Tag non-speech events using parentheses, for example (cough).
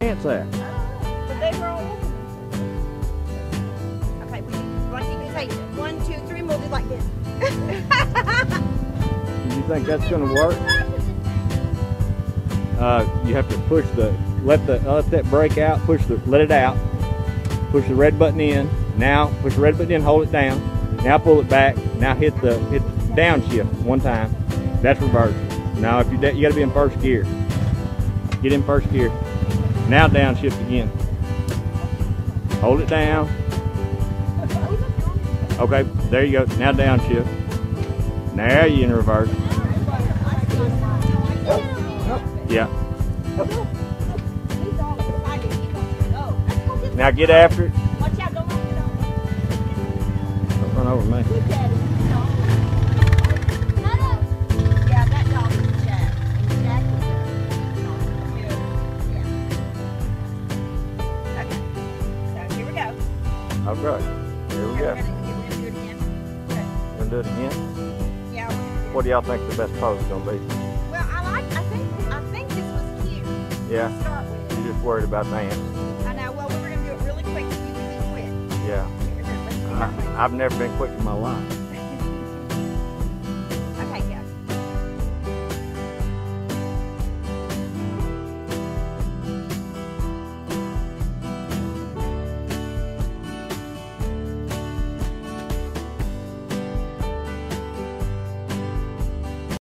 ants at? But they were all over. Okay, we like you can say one, two, three, we'll do like this. Do (laughs) you think that's gonna work? Uh, you have to push the, let the, let that brake out, push the, let it out. Push the red button in. Now, push the red button in, hold it down. Now pull it back. Now hit the, hit the downshift one time. That's reverse. Now if you, you gotta be in first gear. Get in first gear. Now downshift again. Hold it down. Okay, there you go. Now downshift. Now you in reverse. Yeah. Now get after it. Watch out, it Don't run over me. Okay. Here we go. we're gonna do it again. Okay. Gonna do it again. Yeah. we're do. What do y'all think the best pose is gonna be? Well, I like, I think, I think this was cute. Yeah. You're just worried about the ants. I know. Well, we were gonna do it really quick. so You can be quick. Yeah. Here, here, let's see how I. I've never been quick in my life.